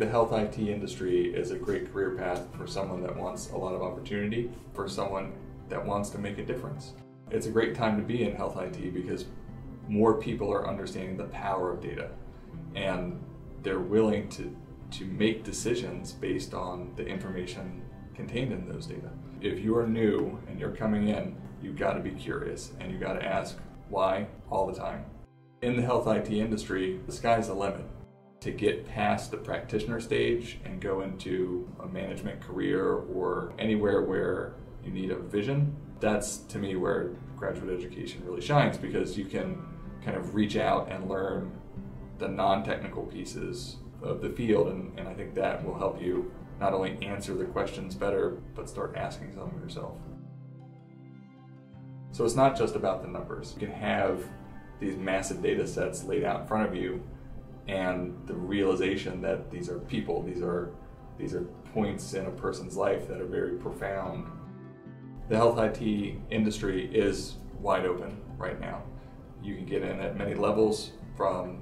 The health IT industry is a great career path for someone that wants a lot of opportunity, for someone that wants to make a difference. It's a great time to be in health IT because more people are understanding the power of data and they're willing to, to make decisions based on the information contained in those data. If you are new and you're coming in, you've got to be curious and you've got to ask why all the time. In the health IT industry, the sky's the limit to get past the practitioner stage and go into a management career or anywhere where you need a vision, that's to me where graduate education really shines because you can kind of reach out and learn the non technical pieces of the field, and, and I think that will help you not only answer the questions better, but start asking some yourself. So it's not just about the numbers. You can have these massive data sets laid out in front of you and the realization that these are people, these are these are points in a person's life that are very profound. The health IT industry is wide open right now. You can get in at many levels from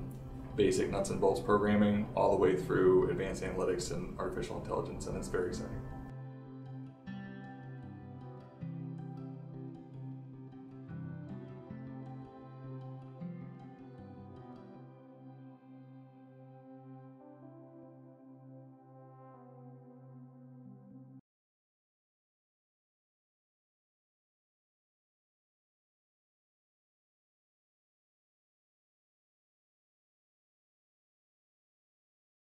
basic nuts and bolts programming all the way through advanced analytics and artificial intelligence, and it's very exciting.